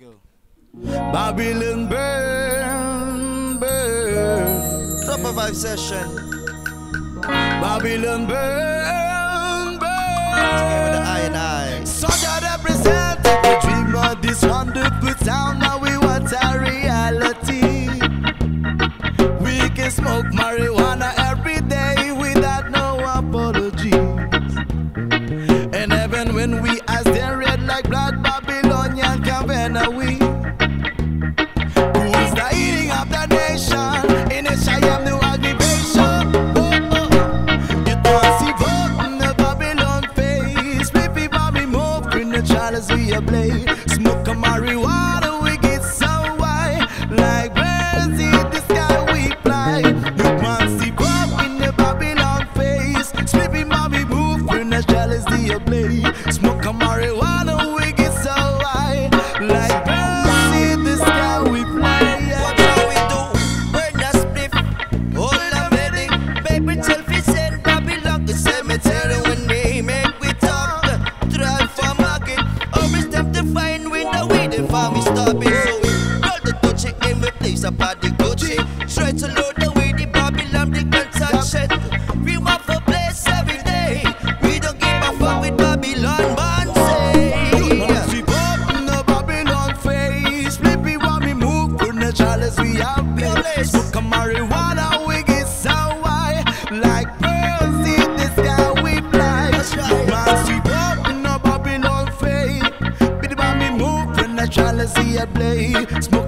Go. Babylon burn, burn. Top of five session. Babylon burn, burn. Together with the burn. I and I. Soldier represent the dream of this wonderful town. Now we want a reality. We can smoke marijuana every day without no apologies. And even when we as chalice we a play. Farm is stopping. So we roll the touchy and we place up at the Gucci. Straight to load the way the Babylon the consumption. We want for place every day. We don't give a fuck with Babylon, man. Me chalice we have place. Have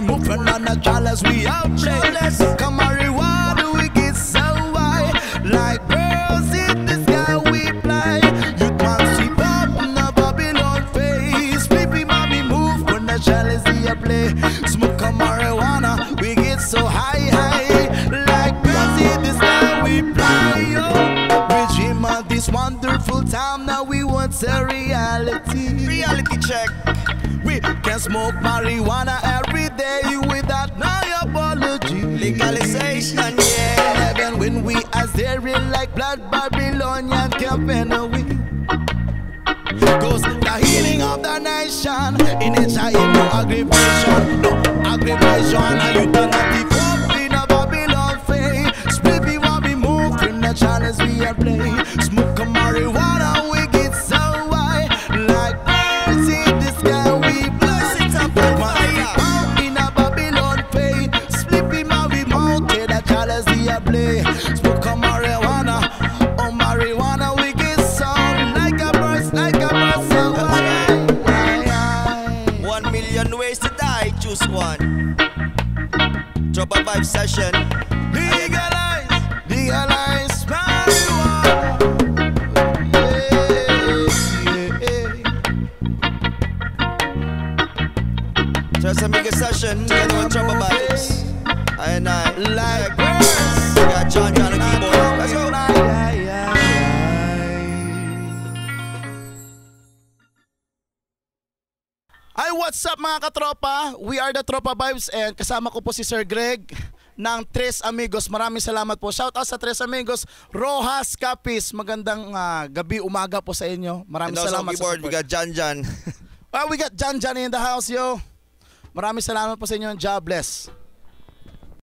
Mommy moving on the chalice we out Chalice. Come marijuana we get so high. Like birds in the sky we fly. You can't sweep up on the Babylon face. Flippy mommy move when the chalice we play. Smoke marijuana we get so high high. Now we want a reality. Reality check. We can smoke marijuana every day without no apology. Legalization, yeah. Even when we are there like blood Babylonian campaign we. Cause the healing of the nation in its eye no aggravation, no aggravation. And you do not up in a Babylon faith. Split me while we move in the channels we are play. Million ways to die, choose one. Tropa Vibe session. Legalize, legalize marijuana. Yeah, Just a make a session with Drop a vibes. I and I. Like. We got John John on the keyboard. Hi, what's up mga katropa? We are the Tropa Vibes and kasama ko po si Sir Greg ng Tres Amigos. Maraming salamat po. Shout out sa Tres Amigos. Rojas Capis. Magandang ah, gabi, umaga po sa inyo. Maraming And salamat keyboard, sa we support. got John John. Ah, we got Jan Jan in the house, yo. Maraming salamat po sa inyo. God bless.